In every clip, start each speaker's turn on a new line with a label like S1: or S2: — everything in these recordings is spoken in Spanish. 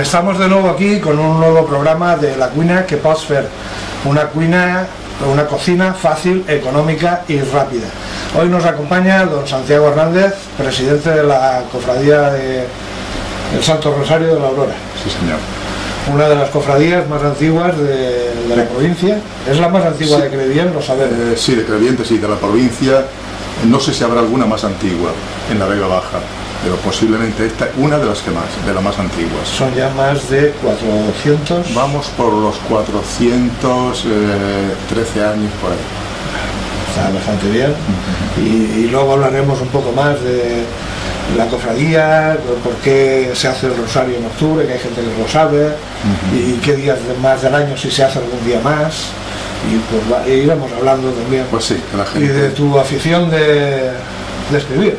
S1: Estamos de nuevo aquí con un nuevo programa de la cuina que pots fer. Una cuina, una cocina fácil, económica y rápida. Hoy nos acompaña don Santiago Hernández, presidente de la cofradía de el Santo Rosario de la Aurora.
S2: Sí, señor.
S1: Una de las cofradías más antiguas de, de la provincia. Es la más antigua
S2: Sí.
S1: de Crevillén, lo sabemos.
S2: Eh, sí, de Crevientes y de la provincia. No sé si habrá alguna más antigua en la Vega Baja, pero posiblemente esta, una de las que más, de las más antiguas.
S1: Son ya más de 400.
S2: Vamos por los 413 años por ahí.
S1: está bastante bien. Y, y luego hablaremos un poco más de la cofradía, por qué se hace el rosario en octubre, que hay gente que lo sabe, y qué días de más del año si se hace algún día más. Y pues va- e iremos hablando también.
S2: Pues sí,
S1: y de tu afición de, de escribir.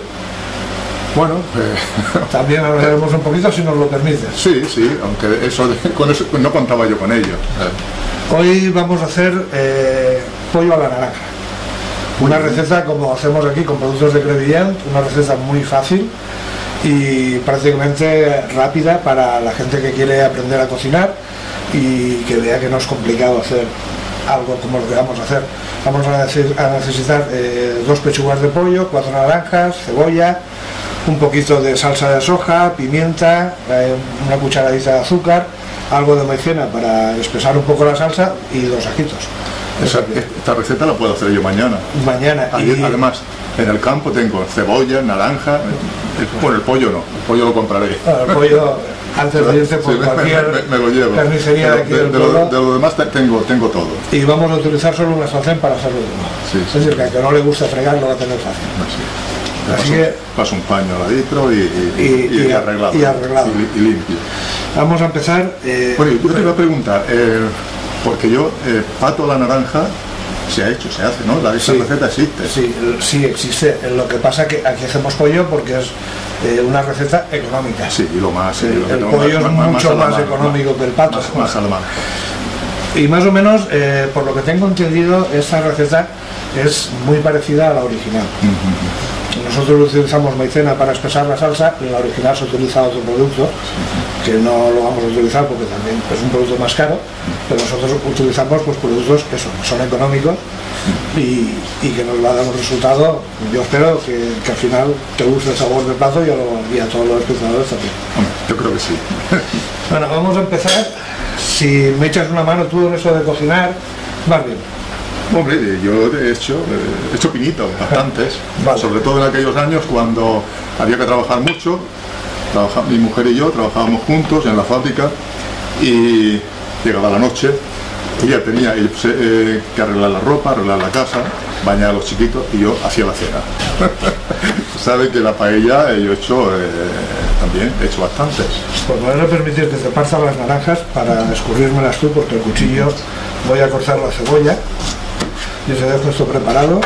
S2: Bueno, eh,
S1: También hablaremos un poquito si nos lo permites.
S2: sí, sí, aunque eso, con eso no contaba yo con ello. Eh,
S1: Hoy vamos a hacer eh, pollo a la naranja. Una receta como hacemos aquí con productos de Crevillent, una receta muy fácil y prácticamente rápida para la gente que quiere aprender a cocinar y que vea que no es complicado hacer algo como lo que vamos a hacer. Vamos a necesitar eh, dos pechugas de pollo, cuatro naranjas, cebolla, un poquito de salsa de soja, pimienta, eh, una cucharadita de azúcar, algo de maicena para espesar un poco la salsa y dos ajitos.
S2: esa- esta receta la puedo hacer yo mañana.
S1: Mañana.
S2: Ayer,
S1: y-
S2: Además, en el campo tengo cebolla, naranja, el, bueno, el pollo no, el pollo lo compraré.
S1: Bueno, el pollo, antes de irte por
S2: Sí,
S1: cualquier
S2: me, me lo llevo.
S1: carnicería de aquí
S2: de,
S1: del
S2: de lo,
S1: pueblo,
S2: de lo demás te- tengo, tengo todo.
S1: y vamos a utilizar solo una sartén para hacerlo de nuevo.
S2: Sí, sí,
S1: es decir, que al que no le gusta fregar lo va a tener fácil.
S2: Así.
S1: Así
S2: paso,
S1: que-
S2: paso un paño adentro y, y,
S1: Y- y-
S2: arreglado.
S1: y arreglado.
S2: Limpio.
S1: Vamos a empezar. eh,
S2: Bueno, yo te iba a preguntar, eh, porque yo, eh, pato a la naranja, se ha hecho, se hace, ¿no? La, esa
S1: Sí.
S2: receta existe.
S1: Sí, sí existe. Lo que pasa que aquí hacemos pollo porque es eh, una receta económica.
S2: Sí, y lo más.
S1: Sí,
S2: que
S1: el pollo es mucho más económico que el pato.
S2: Más, más a la mano.
S1: Y más o menos, eh, por lo que tengo entendido, esta receta es muy parecida a la original. Nosotros utilizamos maicena para espesar la salsa y en la original se utiliza otro producto que no lo vamos a utilizar porque también es un producto más caro, pero nosotros utilizamos pues, productos que son, son económicos y, y que nos va a dar un resultado. Yo espero que, que al final te guste el sabor del plato y a, lo- y a todos los espectadores también.
S2: Yo creo que sí.
S1: Bueno, vamos a empezar. Si me echas una mano tú en eso de cocinar, vas bien.
S2: Hombre, eh, yo he hecho, eh, he hecho pinitos, bastantes,
S1: Vale.
S2: sobre todo en aquellos años cuando había que trabajar mucho, trabaja- mi mujer y yo trabajábamos juntos en la fábrica y llegaba la noche, ella tenía eh, que arreglar la ropa, arreglar la casa, bañar a los chiquitos y yo hacía la cena. Saben que la paella eh, yo he hecho eh, también, he hecho bastantes.
S1: Pues me voy a permitir que te parta las naranjas para escurrírmelas tú, porque el cuchillo voy a cortar la cebolla. Y se dejo esto preparado.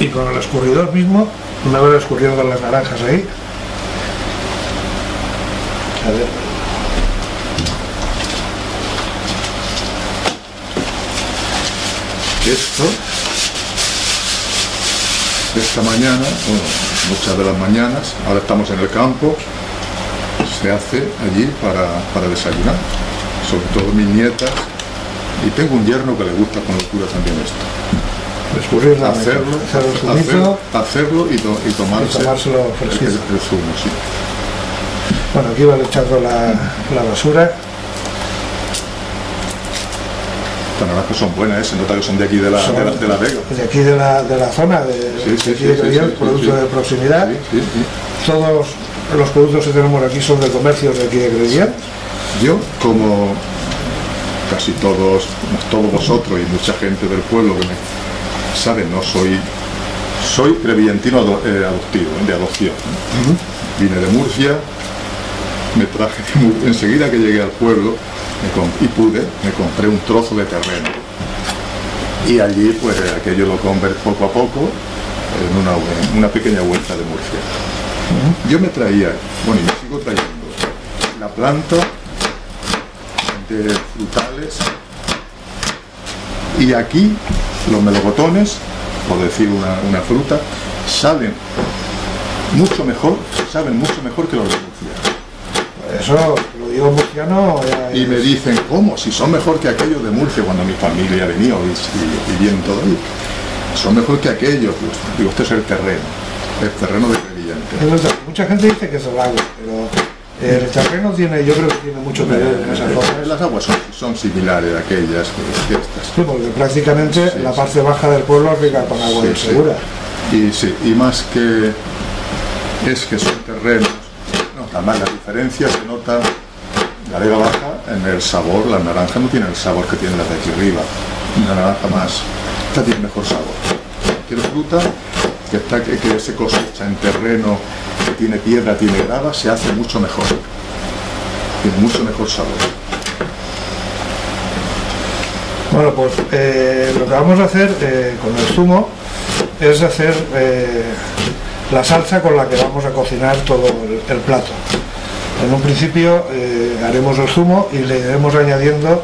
S1: Y con el escurridor mismo me voy escurriendo las naranjas ahí. A ver.
S2: Esto, esta mañana, bueno, muchas de las mañanas, ahora estamos en el campo, se hace allí para, para desayunar, sobre todo mis nietas, y tengo un yerno que le gusta con locura también esto.
S1: Escurrir la
S2: Hacerlo,
S1: hacer el zumito
S2: hacer- hacerlo y, to- y tomarse
S1: y tomárselo
S2: el,
S1: fresquito.
S2: el zumo, sí.
S1: Bueno, aquí va echando la, la basura.
S2: Naranjas son buenas, ¿eh? se nota que son de aquí de la, de la, de la Vega.
S1: De aquí de la, de la zona, de,
S2: Sí, sí,
S1: de aquí
S2: sí,
S1: de producto de proximidad. Todos los productos que tenemos aquí son de comercios de aquí de Crevillent.
S2: Yo, como casi todos, todos vosotros y mucha gente del pueblo que me saben, no soy soy crevillentino ado- eh, adoptivo, ¿eh? de adopción. Vine de Murcia, me traje de enseguida que llegué al pueblo me y pude, me compré un trozo de terreno. Y allí pues aquello lo compré poco a poco en una, en una pequeña vuelta de Murcia. Yo me traía, bueno, y me sigo trayendo la planta de frutales y aquí los melocotones, por decir una, una fruta, salen mucho mejor, saben mucho mejor que los de Murcia.
S1: Eso lo digo murciano. ya
S2: Y
S1: es-
S2: me dicen, ¿cómo? Si son mejor que aquellos de Murcia, cuando mi familia venía y, y, vienen todo ahí. Son mejor que aquellos. Digo, Digo, este es el terreno, el terreno de
S1: es verdad, mucha gente dice que es el agua, pero el terreno tiene, yo creo que tiene mucho que ver con esas
S2: Eh,
S1: cosas.
S2: Las aguas son, son similares a aquellas que, estas.
S1: Sí, porque prácticamente
S2: Sí,
S1: la
S2: sí.
S1: parte baja del pueblo es rica con agua insegura.
S2: Y sí, y más que es que son terrenos, no, además la diferencia se nota la Vega Baja en el sabor, la naranja no tiene el sabor que tiene la de aquí arriba, una naranja más, esta tiene mejor sabor. Cualquier fruta que, está, que, que se cosecha en terreno tiene piedra, tiene grava, se hace mucho mejor, tiene mucho mejor sabor.
S1: Bueno, pues eh, lo que vamos a hacer eh, con el zumo es hacer eh, la salsa con la que vamos a cocinar todo el, plato. En un principio haremos el zumo y le iremos añadiendo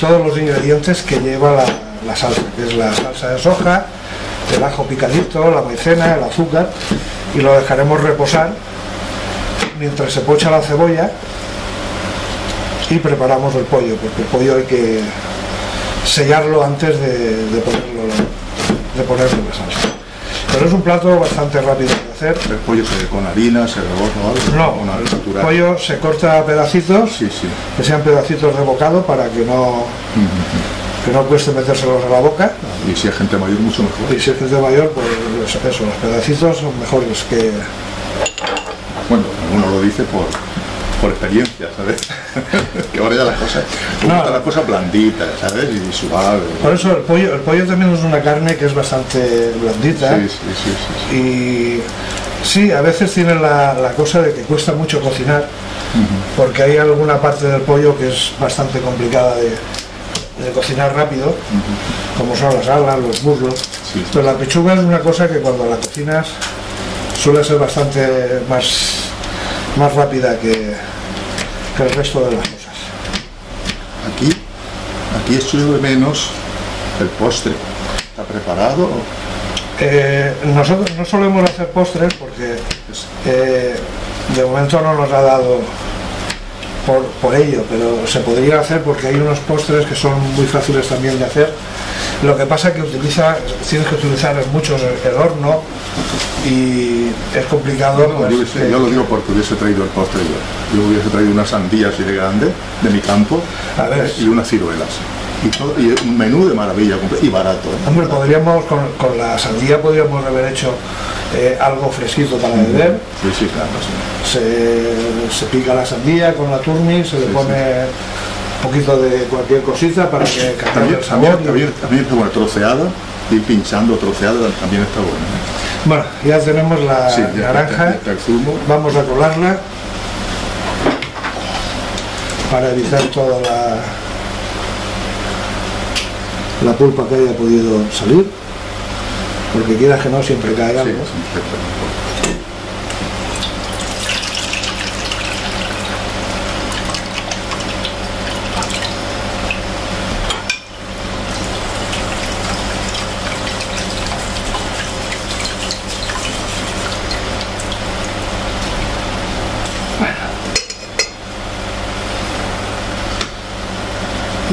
S1: todos los ingredientes que lleva la, la salsa, que es la salsa de soja, el ajo picadito, la maicena, el azúcar, y lo dejaremos reposar mientras se pocha la cebolla y preparamos el pollo, porque el pollo hay que sellarlo antes de, de ponerlo de ponerle la salsa. Pero es un plato bastante rápido de hacer.
S2: El pollo se con harina, se rebozna algo.
S1: No, el
S2: natural.
S1: pollo se corta a pedacitos,
S2: Sí, sí.
S1: que sean pedacitos de bocado para que no, que no cueste metérselos a la boca.
S2: Y si hay gente mayor, mucho mejor.
S1: Y si es gente mayor, pues eso, los pedacitos son mejores que...
S2: Bueno, uno lo dice por, por experiencia, ¿sabes? que ahora ya las cosas,
S1: No.
S2: las cosas blanditas, ¿sabes? Y suaves.
S1: Por eso el pollo, el pollo también es una carne que es bastante blandita.
S2: Sí, sí, sí, sí, sí.
S1: Y sí, a veces tiene la, la cosa de que cuesta mucho cocinar, porque hay alguna parte del pollo que es bastante complicada de, de cocinar rápido, como son las alas, los muslos.
S2: Sí.
S1: Pero la pechuga es una cosa que cuando la cocinas suele ser bastante más, más rápida que, que el resto de las cosas.
S2: Aquí, aquí echo yo de menos el postre. ¿Está preparado?
S1: Eh, nosotros no solemos hacer postres porque Eh, de momento no nos ha dado por, por ello, pero se podría hacer porque hay unos postres que son muy fáciles también de hacer. Lo que pasa que utiliza, tienes que utilizar mucho el, horno y es complicado.
S2: No,
S1: pues,
S2: yo, hubiese-
S1: que-
S2: yo lo digo porque hubiese traído el postre yo. Yo hubiese traído una sandía así de grande de mi campo
S1: A ver.
S2: eh, y unas ciruelas. Y, todo, y un menú de maravilla y barato. ¿eh?
S1: Hombre, podríamos, con, con la sandía podríamos haber hecho eh, algo fresquito para beber.
S2: Sí, sí, claro. sí.
S1: Se, se pica la sandía con la turni, se le pone un poquito de cualquier cosita para que cambie
S2: También,
S1: el sabor.
S2: también, también, está buena, troceada, ir pinchando troceada también está buena.
S1: Bueno, ya tenemos la
S2: ya
S1: naranja.
S2: está.
S1: Vamos a colarla para evitar toda la, la pulpa que haya podido salir. Porque quieras que no, siempre cae algo.
S2: sí.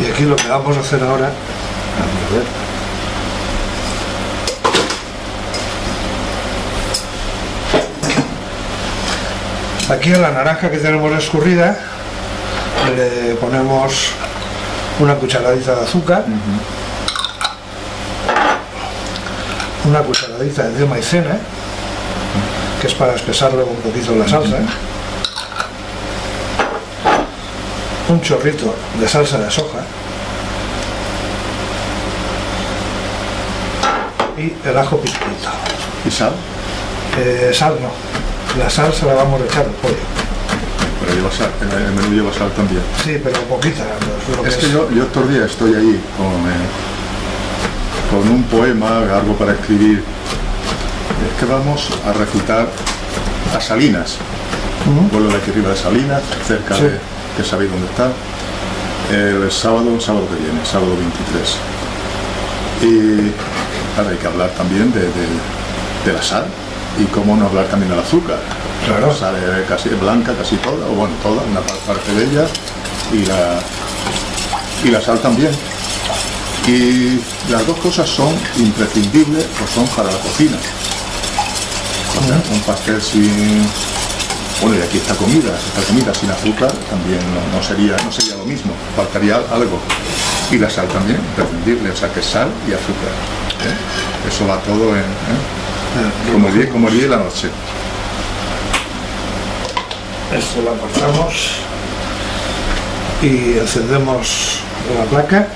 S1: Y aquí lo que vamos a hacer ahora, ver. Aquí a la naranja que tenemos escurrida le ponemos una cucharadita de azúcar, una cucharadita de maicena, que es para espesarlo un poquito la salsa, un chorrito de salsa de soja y el ajo picadito.
S2: ¿Y sal?
S1: Eh, sal no, la sal se la vamos a echar al pollo.
S2: Pero lleva sal, el el menú lleva sal también.
S1: Sí, pero poquita.
S2: Es
S1: que
S2: que
S1: es.
S2: yo, yo estos días estoy ahí con, eh, con un poema, algo para escribir. Es que vamos a recitar a Salinas, un pueblo de aquí arriba de Salinas, cerca
S1: Sí.
S2: de, que sabéis dónde está, el sábado, sábado que viene, sábado 23. Y ahora hay que hablar también de, de- de la sal, Y cómo no hablar también del azúcar.
S1: Claro.
S2: Sale casi blanca, casi toda, o bueno, toda, una par- parte de ella, y la, y la sal también. Y las dos cosas son imprescindibles o son para la cocina. O sea, un pastel sin... Bueno, y aquí esta comida, esta comida sin azúcar también no, no sería, no sería lo mismo, faltaría algo. Y la sal también, imprescindible, o sea que sal y azúcar. ¿Eh? Eso va todo en... ¿eh? Como el día, como la noche.
S1: Esto lo apartamos y encendemos la placa.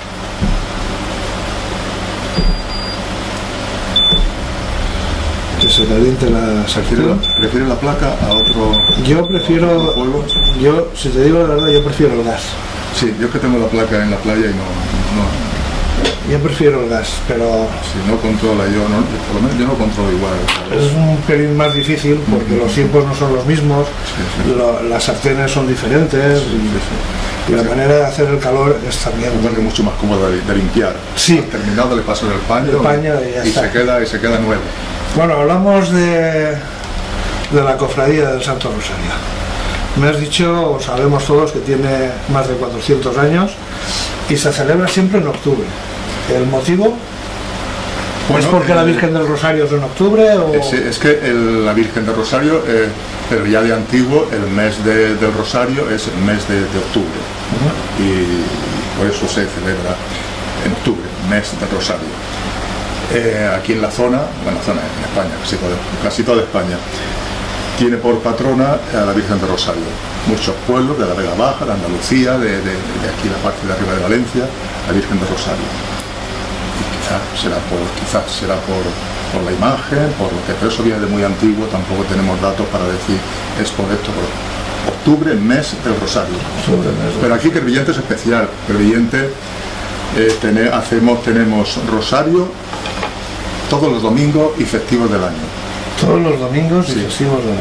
S1: Que se caliente la
S2: ¿Prefiere la,
S1: sartén.
S2: prefiere la placa a otro
S1: Yo prefiero, yo, si te digo la verdad, yo prefiero el gas.
S2: Sí, yo que tengo la placa en la playa y no, no
S1: Yo prefiero el gas, pero
S2: si no controla yo, no, por lo menos yo no controlo igual. ¿sabes?
S1: es un pelín más difícil porque los tiempos no son los mismos,
S2: Sí, sí.
S1: lo- las sartenes son diferentes
S2: Sí,
S1: y, la manera de hacer el calor es también.
S2: Es mucho más cómodo de, de limpiar.
S1: Sí.
S2: Al terminado le pasas el paño,
S1: El paño y ya está.
S2: se queda y se queda nuevo.
S1: Bueno, hablamos de, de la cofradía del Santo Rosario. Me has dicho, o sabemos todos, que tiene más de 400 años y se celebra siempre en octubre. ¿El motivo? ¿Es
S2: Bueno,
S1: porque la Virgen del Rosario es en octubre? O...
S2: Es, es que el- la Virgen del Rosario, eh, pero ya de antiguo, el mes de- del Rosario es el mes de, de octubre. Y por eso se celebra en octubre, mes del Rosario. Eh, aquí en la zona, bueno, zona en España, casi toda, casi toda España, tiene por patrona a la Virgen del Rosario. Muchos pueblos de la Vega Baja, de Andalucía, de, de- de aquí la parte de arriba de Valencia, la Virgen del Rosario quizás será por quizás será por, por la imagen, por lo que pero eso viene de muy antiguo, tampoco tenemos datos para decir es por esto, por octubre, mes del Rosario. Pero aquí Crevillente es especial, Crevillente eh, hacemos, tenemos Rosario todos los domingos y festivos del año.
S1: Todos los domingos y festivos de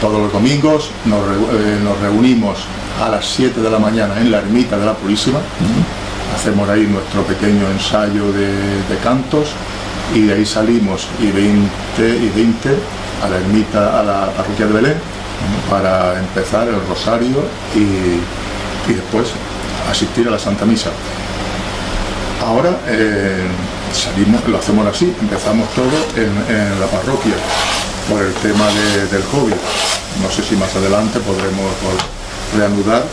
S2: Todos los domingos nos, eh, nos reunimos a las 7 de la mañana en la ermita de la Purísima. Hacemos ahí nuestro pequeño ensayo de, cantos y de ahí salimos y 20 y 20 a la ermita, a la parroquia de Belén para empezar el rosario y, y después asistir a la Santa Misa. Ahora eh, salimos, lo hacemos así, empezamos todo en, en la parroquia por el tema de- del COVID. No sé si más adelante podremos reanudar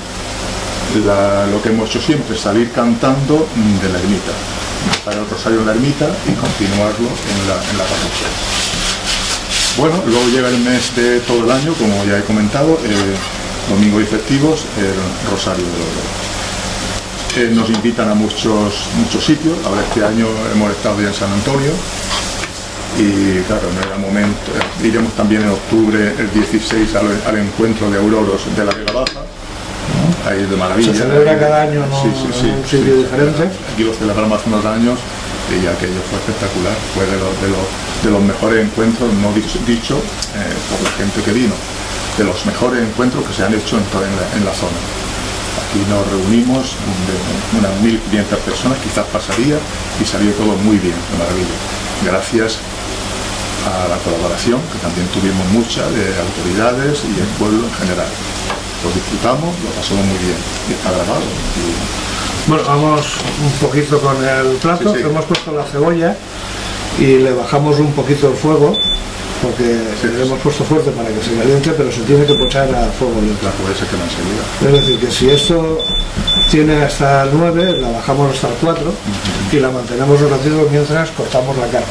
S2: lo que hemos hecho siempre, salir cantando de la ermita. Empezar el rosario en la ermita y continuarlo en la, en la parroquia. Bueno, luego llega el mes de todo el año, como ya he comentado, eh, domingos y festivos, el Rosario de Oro. Eh, nos invitan a muchos, muchos sitios. Ahora este año hemos estado ya en San Antonio y claro, no era momento. eh, Iremos también en octubre, el 16, al, al encuentro de auroros de la Vega Baja. Es de maravilla.
S1: Se celebra
S2: Ahí-
S1: cada año, ¿no?
S2: Sí, sí, sí,
S1: en un sitio diferente.
S2: Aquí lo celebramos hace unos años y aquello fue espectacular. Fue de los, de los, de los mejores encuentros, no dicho, dicho, eh, por la gente que vino, de los mejores encuentros que se han hecho en, toda- en la, en la zona. Aquí nos reunimos de unas 1.500 personas, quizás pasaría, y salió todo muy bien, de maravilla. Gracias a la colaboración, que también tuvimos mucha, de autoridades y el pueblo en general. Lo disfrutamos, lo pasamos muy bien, y está grabado. y-
S1: Bueno, vamos un poquito con el plato.
S2: Sí, sí.
S1: Hemos puesto la cebolla y le bajamos un poquito el fuego porque
S2: Sí,
S1: le hemos puesto fuerte para que se caliente, pero se tiene que pochar a fuego lento.
S2: la puede ser que no enseguida.
S1: Es decir, que si esto tiene hasta el 9, la bajamos hasta el 4 y la mantenemos un ratito mientras cortamos la carne.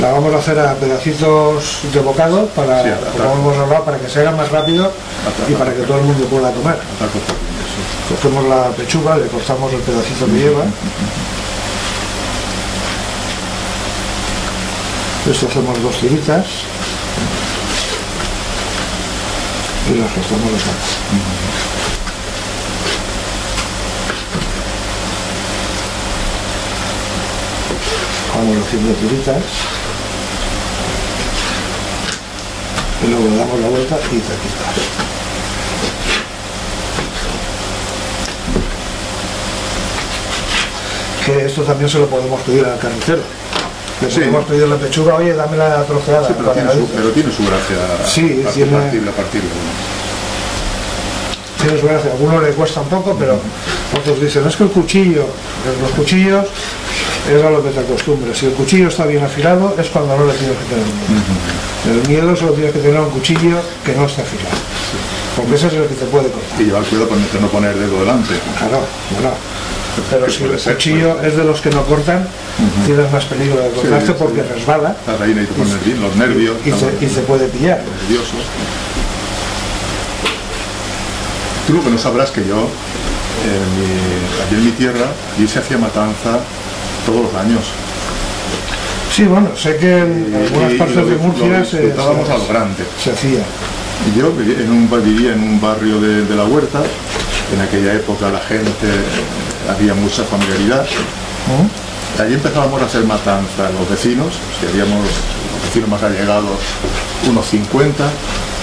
S1: La vamos a hacer a pedacitos de bocado para,
S2: Sí,
S1: como hemos hablado, para que se haga más rápido y para que todo el mundo pueda comer. Cogemos la pechuga, le cortamos el pedacito que lleva. Esto hacemos dos tiritas. Y las cortamos de Vamos haciendo tiritas. Y luego le damos la vuelta y taquitas. que esto también se lo podemos pedir al carnicero. Le
S2: Sí.
S1: podemos pedir la pechuga, oye, dame la troceada.
S2: Sí, pero, tiene su, pero tiene su gracia
S1: Sí,
S2: partir-
S1: tiene-
S2: partirla, partirla.
S1: Tiene su gracia. A algunos le cuesta un poco, pero otros dicen, es que el cuchillo, los cuchillos es a lo que te acostumbres. Si el cuchillo está bien afilado, es cuando no le tienes que tener miedo. El miedo solo tienes que tener un cuchillo que no esté afilado. Porque ese es el que te puede cortar.
S2: Y llevar cuidado con no poner el dedo delante.
S1: Claro, bueno. Pero si el
S2: ser,
S1: cuchillo es de los que no cortan, tienes más peligro de cortarte
S2: sí.
S1: porque resbala
S2: ahí y te pones bien, los nervios.
S1: y se, y se puede pillar.
S2: nervioso. Tú lo que no sabrás que yo, en mi- allí en mi tierra, allí se hacía matanza todos los años.
S1: Sí, bueno, sé que en algunas partes de Murcia se,
S2: a lo grande.
S1: se hacía.
S2: Y Yo en un, vivía en un barrio de, de la huerta, en aquella época la gente, había mucha familiaridad.
S1: ¿Mm?
S2: Allí empezábamos a hacer matanza, los vecinos, si habíamos los vecinos más allegados, unos 50,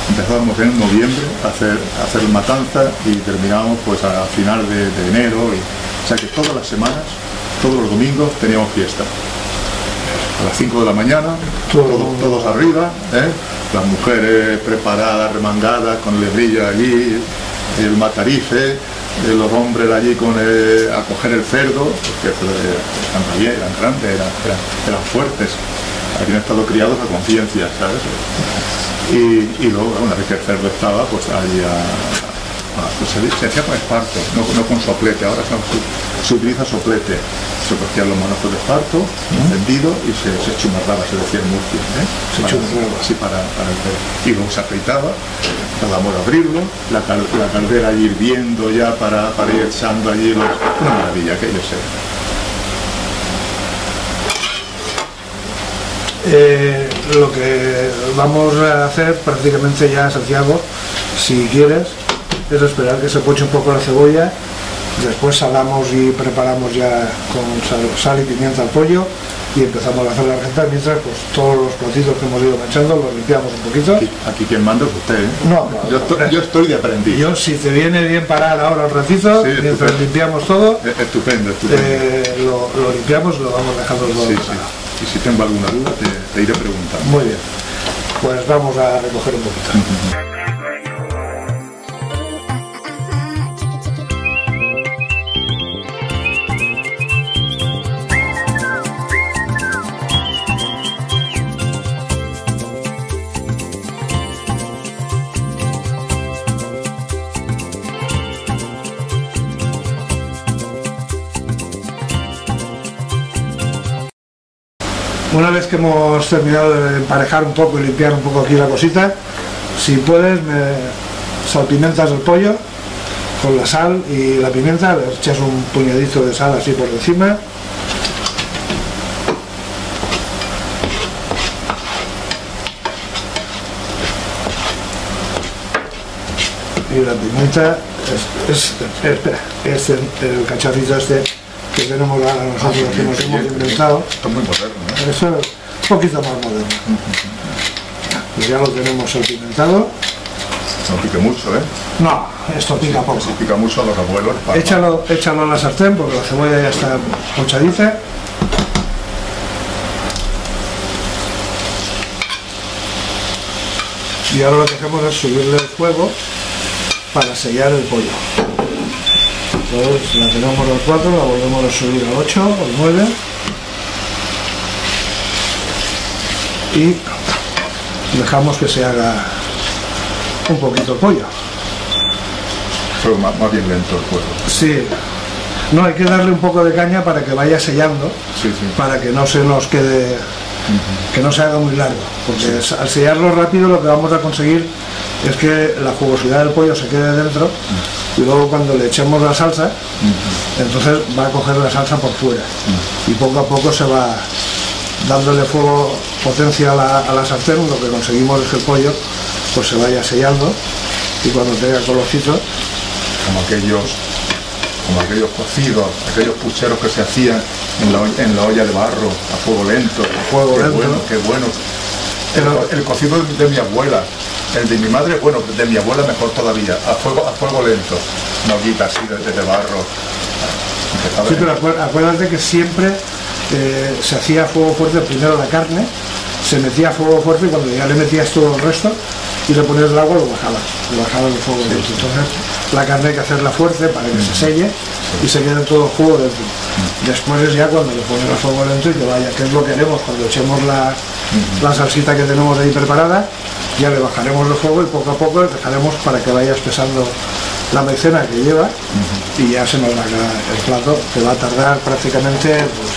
S2: empezábamos en noviembre a hacer, a hacer matanza y terminábamos pues a final de, de enero. y- o sea que todas las semanas, todos los domingos teníamos fiesta. A las 5 de la mañana, todos, arriba, ¿eh? las mujeres preparadas, remangadas, con lebrilla allí, el matarife, eh, los hombres allí con a coger el cerdo, porque eran, eran grandes, eran, eran, eran fuertes, habían estado criados a conciencia, ¿sabes? Y, y luego, una vez que el cerdo estaba, pues allí a, a- pues se, se hacía con esparto, no, no con soplete, ahora se, se utiliza soplete. Se cogían los manojos de esparto, encendido y se, se chumarraba, se decía en Murcia. ¿eh?
S1: Se
S2: Para-
S1: chumarraba.
S2: Sí, para, para el. Y luego se afeitaba, tardamos a abrirlo, la, cal- la caldera allí hirviendo ya para, para ir echando allí los... Una maravilla, aquello sé.
S1: Eh, lo que vamos a hacer prácticamente ya, Santiago, si quieres, es esperar que se poche un poco la cebolla, después salamos y preparamos ya con sal, y pimienta el pollo y empezamos a hacer la receta mientras pues todos los platitos que hemos ido manchando los limpiamos un poquito.
S2: Aquí, aquí quien manda es usted, ¿eh?
S1: No, no,
S2: yo, estoy, yo estoy de aprendiz.
S1: yo, si te viene bien parar ahora un ratito,
S2: Sí,
S1: mientras
S2: estupendo.
S1: limpiamos todo,
S2: Estupendo, estupendo.
S1: eh, lo, lo limpiamos y lo vamos dejando todo
S2: Sí. Y si tengo alguna duda, te, te iré preguntando.
S1: Muy bien. Pues vamos a recoger un poquito. Una vez que hemos terminado de emparejar un poco y limpiar un poco aquí la cosita, si puedes me salpimentas el pollo con la sal y la pimienta, le echas un puñadito de sal así por encima. Y la pimienta es, es- es el, el cacharrito este que tenemos nosotros que nos hemos inventado.
S2: Esto es muy moderno, ¿eh?
S1: Eso es un poquito más moderno. Pues ya lo tenemos salpimentado.
S2: No pique mucho, ¿eh?
S1: No, esto pica poco.
S2: Si pica mucho a los abuelos. para-
S1: Échalo, échalo a la sartén porque la cebolla ya está pochadiza. Y ahora lo que hacemos es subirle el fuego para sellar el pollo. Entonces la tenemos los 4, la volvemos a subir al 8 o al 9. Y dejamos que se haga un poquito el pollo.
S2: Fue más, más bien lento el fuego.
S1: Sí. No, hay que darle un poco de caña para que vaya sellando,
S2: Sí, sí.
S1: para que no se nos quede, que no se haga muy largo. Porque al sellarlo rápido lo que vamos a conseguir es que la jugosidad del pollo se quede dentro y luego cuando le echemos la salsa, entonces va a coger la salsa por fuera. Y poco a poco se va dándole fuego, potencia a la, a la sartén, lo que conseguimos es que el pollo pues se vaya sellando y cuando tenga colorcito
S2: Como aquellos, como aquellos cocidos, aquellos pucheros que se hacían en la, olla- en la olla de barro, a fuego lento.
S1: A fuego
S2: qué
S1: lento.
S2: bueno, qué bueno. El, cocido de mi abuela, el de mi madre, bueno, de mi abuela mejor todavía, a fuego, a fuego lento. Una ollita así de, de- de barro.
S1: Sí, pero acuérdate que siempre eh, se hacía a fuego fuerte primero la carne, se metía a fuego fuerte y cuando ya le metías todo el resto y le ponías el agua lo bajabas, lo bajabas el fuego dentro. Entonces la carne hay que hacerla fuerte para que se selle y se quede todo el jugo dentro. Después es ya cuando le pones el fuego dentro y que vaya, que es lo que haremos cuando echemos la, la salsita que tenemos ahí preparada, ya le bajaremos el fuego y poco a poco le dejaremos para que vaya espesando la maicena que lleva y ya se nos va a quedar el plato que va a tardar prácticamente pues,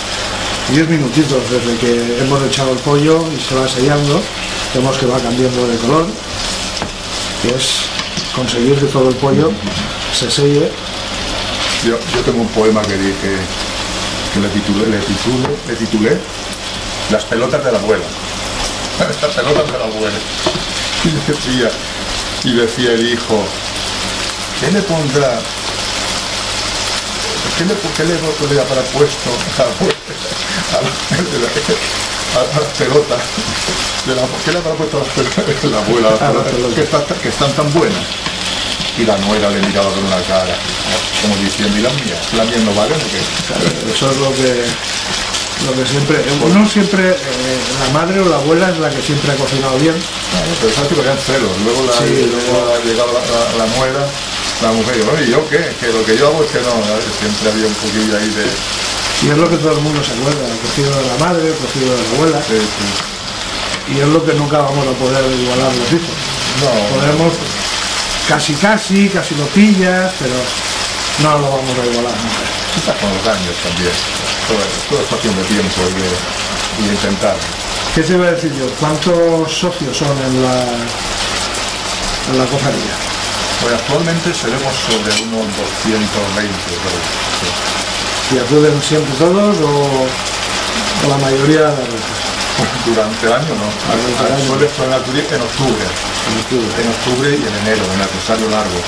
S1: 10 minutitos desde que hemos echado el pollo y se va sellando, vemos que va cambiando de color, y es conseguir que todo el pollo se selle.
S2: Yo, yo tengo un poema que que le titulé, le titulé, le titulé Las pelotas de la abuela. Las pelotas de la abuela. Y decía, y decía el hijo, ¿qué le pondrá? ¿Qué le, qué le, le habrá puesto a la, a la, a la pelota? De la, ¿Qué le habrá puesto a las pelotas la abuela? a las
S1: las
S2: pelotas,
S1: pelotas.
S2: que, están, que están tan buenas. Y la nuera le miraba con una cara, como diciendo, ¿y la mía? ¿La mía no vale o qué?
S1: Eso es lo que, lo que siempre, uno siempre, eh, la madre o la abuela es la que siempre ha cocinado bien.
S2: Claro, pero sabes que lo celos. Luego, la,
S1: Sí,
S2: luego ha llegado la, la, la nuera, la mujer, y bueno, ¿y yo qué? Que lo que yo hago es que no, ¿sabes? siempre había un poquillo ahí de...
S1: Y es lo que todo el mundo se acuerda, el cocido de la madre, el cocido de la abuela,
S2: de- de-
S1: y es lo que nunca vamos a poder igualar los hijos.
S2: no,
S1: Podremos casi casi, casi lo pillas, pero no lo vamos a igualar nunca.
S2: quizás con los años también. Todo, es cuestión de tiempo y de, y de intentar.
S1: ¿Qué te iba a decir yo? ¿Cuántos socios son en la, en la cofradía?
S2: Pues actualmente seremos sobre unos 220, creo. Sí.
S1: ¿Y acuden siempre todos o, o la mayoría de las veces?
S2: Durante el año no.
S1: Durante el año.
S2: Suele, acudir en octubre.
S1: En octubre.
S2: en octubre y en enero, en el Rosario Largo,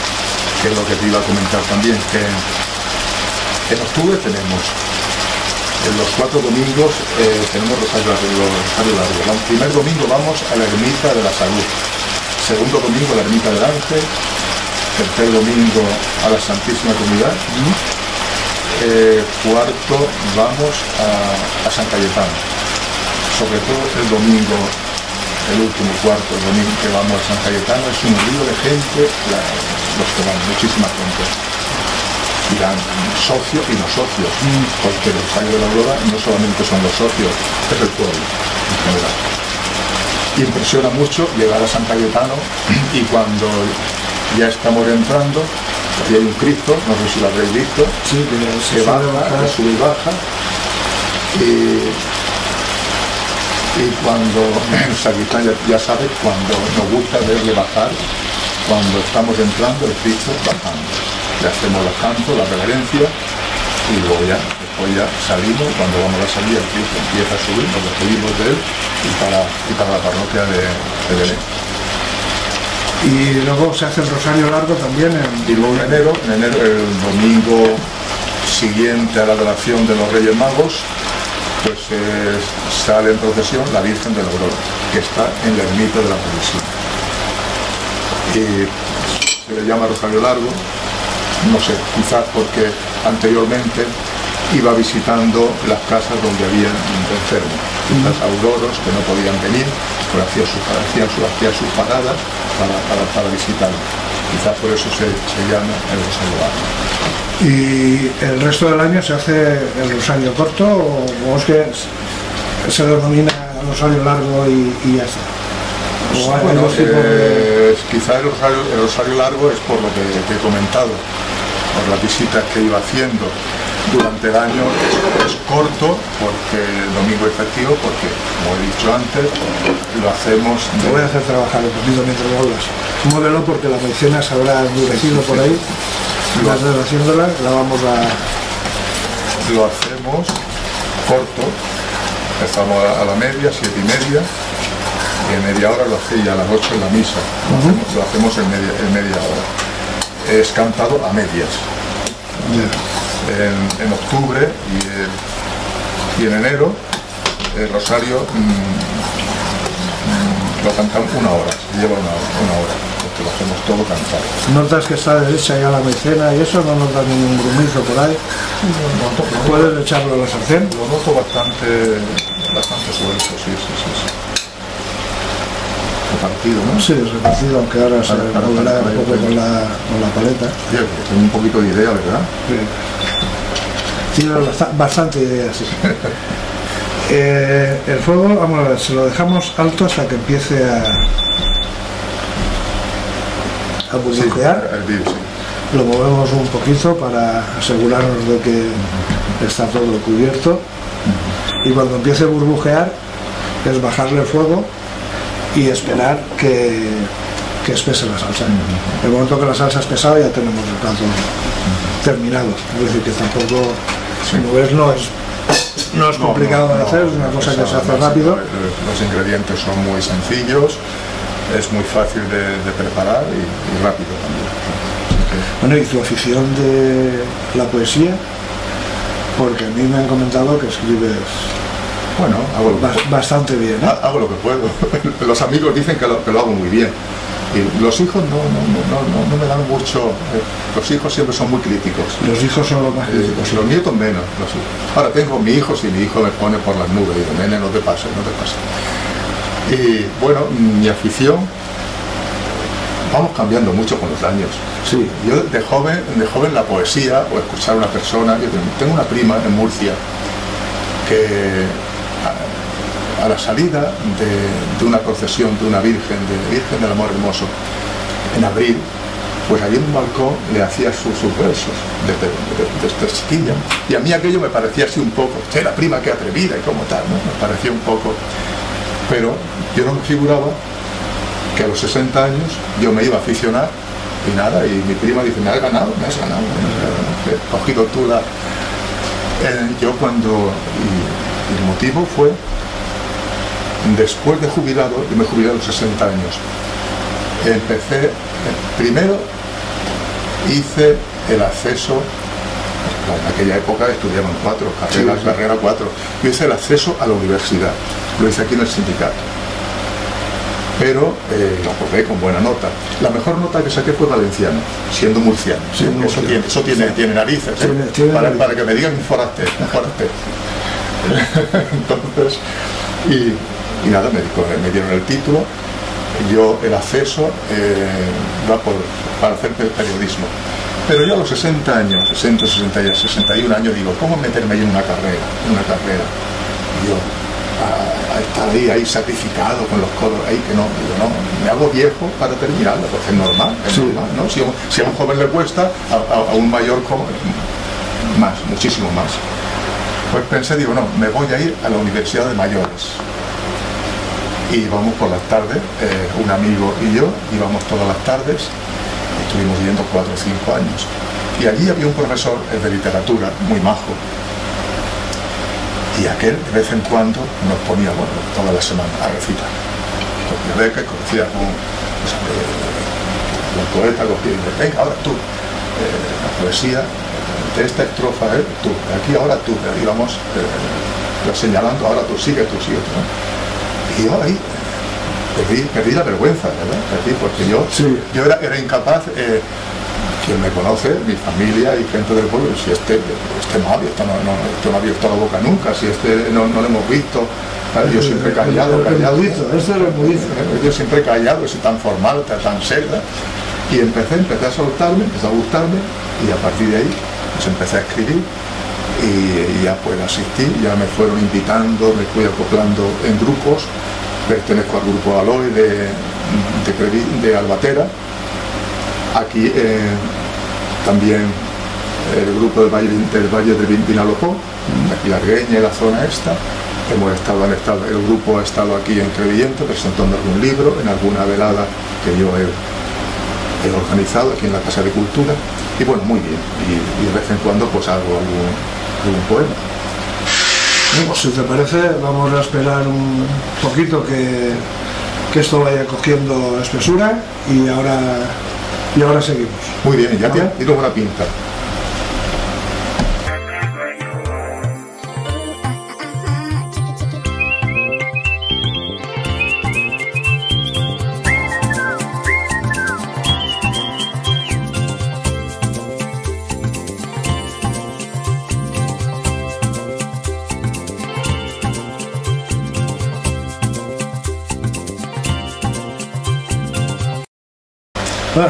S2: que es lo que te iba a comentar también, que en octubre tenemos, en los cuatro domingos eh, tenemos Rosario, Rosario Largo. El primer domingo vamos a la Ermita de la Salud, segundo domingo a la Ermita del Ángel, tercer domingo a la Santísima Comunidad, eh, cuarto vamos a, a San Cayetano, sobre todo el domingo el último cuarto el domingo que vamos a San Cayetano es un río de gente, los que van, muchísima gente. Irán socios y no socios, porque el Rosario de la Aurora no solamente son los socios, es el pueblo en general. Impresiona mucho llegar a San Cayetano y cuando ya estamos entrando, aquí hay un Cristo, no sé si lo habréis visto,
S1: Sí, que
S2: baja, que sube y baja. Y, y cuando el sacristán ya, ya sabe, cuando nos gusta verle bajar, cuando estamos entrando, el Cristo bajando. Le hacemos los cantos, la reverencia y luego ya, después ya salimos, cuando vamos a salir, el Cristo empieza a subir, nos despedimos de él y para, y para la parroquia de, de Belén.
S1: Y luego se hace el rosario largo también en,
S2: Y luego en enero, en enero, el domingo siguiente a la adoración de los Reyes Magos, pues eh, sale en procesión la Virgen de la Aurora, que está en la ermita de la Purísima. Y se le llama Rosario Largo, no sé, quizás porque anteriormente iba visitando las casas donde había enfermos, quizás auroros que no podían venir, pues hacía sus, hacían sus, hacía sus paradas para, para, para. Quizás por eso se, se llama el Rosario Largo.
S1: y el resto del año se hace el rosario corto o, o es que se denomina rosario largo y, y ya está. Hay
S2: Bueno,
S1: de-
S2: eh, quizá el rosario, el rosario largo es por lo que te he comentado, por las visitas que iba haciendo durante el año es, es corto porque el domingo es festivo porque como he dicho antes lo hacemos
S1: Te voy a hacer trabajar un poquito mientras lo hablas. Muévelo porque la maicena se habrá endurecido por ahí. Mientras haciéndola la vamos a...
S2: lo hacemos corto, empezamos a, la media, siete y media, y en media hora lo hacía a las ocho en la misa, lo hacemos, lo hacemos en, media, en media hora. Es cantado a medias. En, en octubre y, en- y en enero el rosario mm, mm, lo cantamos una hora, lleva una hora, una hora, porque que lo hacemos todo cantado.
S1: Notas que está derecha ya la maicena y eso no nos da ningún grumizo por ahí. Puedes echarlo a la sartén.
S2: Lo noto bastante, bastante suelto, sí, sí, sí. sí. Repartido, ¿no?
S1: Sí, repartido, aunque ahora se
S2: para-
S1: un poco con la, con la paleta.
S2: Que tengo un poquito de idea, ¿verdad?
S1: Tiene basta- bastante idea, sí. Eh, el fuego, vamos a ver, se lo dejamos alto hasta que empiece a, a burbujear.
S2: sí.
S1: Lo movemos un poquito para asegurarnos de que está todo cubierto. Y cuando empiece a burbujear, es bajarle el fuego y esperar que, que espese la salsa. En el momento que la salsa es pesada ya tenemos el plato terminado. Es decir, que tampoco, como ves, no es, no es complicado
S2: no,
S1: de hacer, es una cosa que se hace rápido.
S2: Los ingredientes son muy sencillos, es muy fácil de, de preparar y, y rápido también.
S1: Bueno, y tu afición de la poesía, porque a mí me han comentado que escribes
S2: Bueno, hago lo que
S1: bas- bastante bien. ¿eh?
S2: Ha- Hago lo que puedo. Los amigos dicen que lo, que lo hago muy bien. Y los hijos no, no, no, no, me dan mucho. eh, los hijos siempre son muy críticos.
S1: Los hijos son los más
S2: Eh,
S1: críticos.
S2: los nietos menos. los. Ahora tengo mi hijo, si mi hijo me pone por las nubes, digo, nene, no te pases, no te pases. Y bueno, mi afición, vamos cambiando mucho con los años.
S1: Sí.
S2: Yo de joven, de joven la poesía o escuchar a una persona, yo tengo una prima en Murcia que a, la salida de, de una procesión de una virgen, de Virgen del Amor Hermoso, en abril, pues allí en un balcón le hacía sus, sus versos desde, desde, chiquilla. Y a mí aquello me parecía así un poco, la prima que atrevida y como tal, ¿no? Me parecía un poco. Pero yo no me figuraba que a los 60 años yo me iba a aficionar y nada, y mi prima dice, me has ganado, me has ganado, me has ganado, cogido tú la... Eh, yo cuando, y el motivo fue, después de jubilado, yo me jubilé a los 60 años, empecé, primero hice el acceso, en aquella época estudiaban cuatro, carrera,
S1: Sí, sí.
S2: carrera cuatro, yo hice el acceso a la universidad, lo hice aquí en el sindicato pero eh, lo acordé con buena nota. La mejor nota que saqué fue valenciano, siendo murciano. Eso
S1: murciano.
S2: tiene, eso tiene, tiene narices, ¿eh?
S1: Tiene- tiene
S2: para,
S1: narices.
S2: para que me digan un forastero, un forastero. Entonces, y, y nada, me, me dieron el título, yo el acceso eh, va por, para hacer pe- periodismo. Pero yo a los 60 años, 60, 60, 61 años, digo, ¿cómo meterme yo en una carrera? En una carrera. Y yo, a, a estar ahí, ahí sacrificado con los codos, ahí que no, digo, no, me hago viejo para terminarlo, porque es normal, es
S1: Sí.
S2: normal, ¿no? Si, a un- si a un joven le cuesta, a, a- a un mayor como, más, muchísimo más. Pues pensé, digo, no, me voy a ir a la Universidad de Mayores. Y vamos por las tardes, eh, un amigo y yo íbamos todas las tardes, estuvimos yendo cuatro o cinco años. Y allí había un profesor eh, de literatura muy majo. Y aquel de vez en cuando nos ponía, bueno, toda la semana a recitar. Cogía beca, conocía algún pues, eh, poeta, cogía venga, ahora tú, eh, la poesía, de esta estrofa, eh, tú, aquí ahora tú, eh, yo señalando, ahora tú sigue, tú sigue, tú. Y yo ahí perdí, perdí la vergüenza, ¿verdad? Perdí, porque yo,
S1: Sí.
S2: yo era, era incapaz, eh, quien me conoce, mi familia y gente del pueblo, si este, este no había, esto no, no, esto no ha abierto la boca nunca, si este no, no lo hemos visto, ¿sabes? yo siempre callado,
S1: el
S2: callado.
S1: mudito.
S2: Yo siempre callado, soy tan formal, tan, seria. Y empecé, empecé a soltarme, empezó a gustarme y a partir de ahí pues empecé a escribir y, ya pues asistí, ya me fueron invitando, me fui acoplando en grupos, pertenezco al grupo Aloe de, de, de Albatera, aquí eh, también el grupo del Valle, del Valle de Vin- Vinalopó, aquí Largueña y la zona esta, hemos estado, han estado, el grupo ha estado aquí en Crevillente presentando algún libro, en alguna velada que yo he, he organizado aquí en la Casa de Cultura, y bueno, muy bien, y, y de vez en cuando pues hago algún, algún poema.
S1: Bueno, si te parece, vamos a esperar un poquito que, que esto vaya cogiendo espesura y ahora, y ahora seguimos.
S2: Muy bien, ya tiene, tiene buena pinta.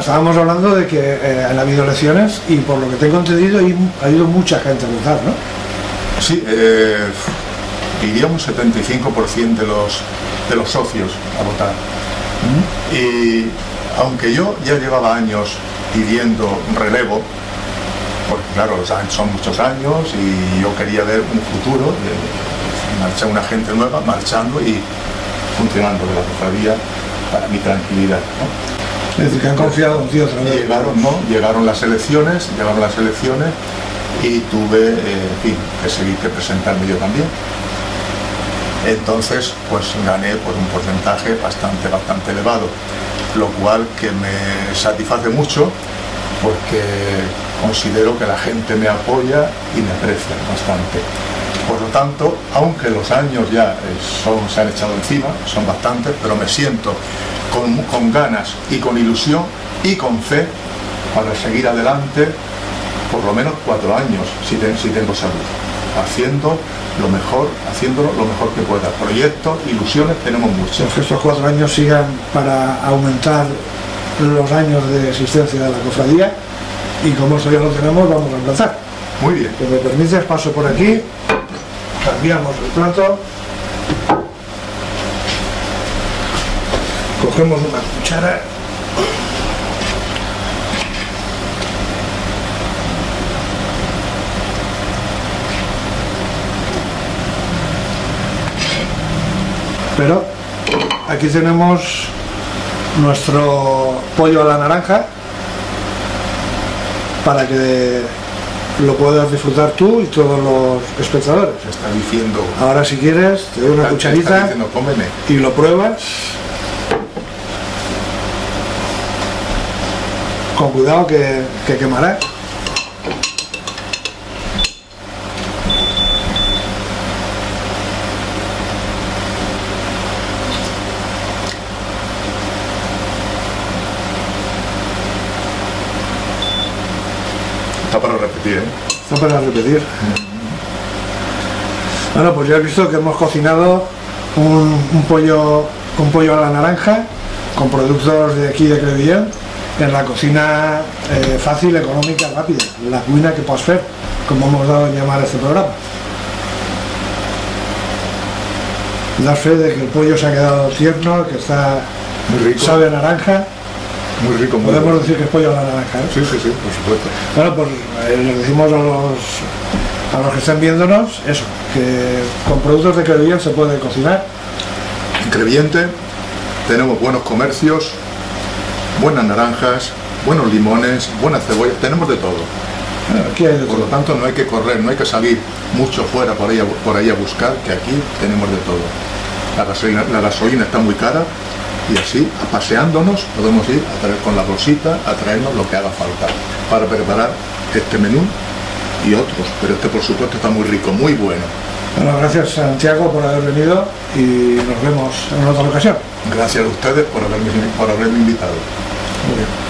S1: Estábamos hablando de que eh, han habido elecciones y por lo que tengo entendido ha ido mucha gente a votar, ¿no?
S2: Sí, eh, iría un 75% de los, de los socios a votar. Y aunque yo ya llevaba años pidiendo relevo, porque claro, son muchos años y yo quería ver un futuro, de marchar una gente nueva, marchando y funcionando de la cofradía para mi tranquilidad. ¿no?
S1: Es que han confiado en ti otra vez.
S2: Llegaron, ¿no? Llegaron las elecciones, llegaron las elecciones y tuve, eh, en fin, que seguir que presentarme yo también. Entonces, pues gané por un porcentaje bastante, bastante elevado, lo cual que me satisface mucho porque considero que la gente me apoya y me aprecia bastante. Por lo tanto, aunque los años ya eh, son, se han echado encima, son bastantes, pero me siento con, con ganas y con ilusión y con fe para seguir adelante por lo menos cuatro años, si, te- si tengo salud, haciendo lo mejor, haciéndolo lo mejor que pueda. Proyectos, ilusiones tenemos muchos.
S1: Pues que estos cuatro años sigan para aumentar los años de existencia de la cofradía y como esto ya lo tenemos, vamos a empezar.
S2: Muy bien.
S1: Si me permites, paso por aquí, cambiamos el plato, cogemos una cuchara. Pero aquí tenemos nuestro pollo a la naranja para que lo puedas disfrutar tú y todos los espectadores.
S2: Se está diciendo.
S1: Ahora si quieres, te doy una cucharita
S2: diciendo,
S1: y lo pruebas. Con cuidado que, que quemará.
S2: Está para repetir, ¿eh?
S1: Está para repetir. Bueno, pues ya has visto que hemos cocinado un, un pollo un pollo a la naranja con productos de aquí de Crevillent en la cocina eh, fácil, económica, rápida, la cuina que puedes hacer, como hemos dado a llamar a este programa. Das fe de que el pollo se ha quedado tierno, que está
S2: Muy rico.
S1: sabe a naranja.
S2: Muy rico, muy
S1: Podemos decir que es pollo a la naranja. ¿eh?
S2: Sí, sí, sí, por supuesto.
S1: Bueno, pues eh, les decimos a los, a los que estén viéndonos eso, que con productos de Crevillent se puede cocinar.
S2: En Creviente tenemos buenos comercios, buenas naranjas, buenos limones, buenas cebollas, tenemos de todo.
S1: Bueno, aquí hay de
S2: Por lo tanto, no hay que correr, no hay que salir mucho fuera por ahí, a- por ahí a buscar, que aquí tenemos de todo. La gasolina, la gasolina está muy cara y así, paseándonos, podemos ir a traer con la bolsita, a traernos lo que haga falta para preparar este menú y otros. Pero este, por supuesto, está muy rico, muy bueno.
S1: Bueno, gracias Santiago por haber venido y nos vemos en otra ocasión.
S2: Gracias a ustedes por haberme, por haberme invitado.
S1: Muy bien.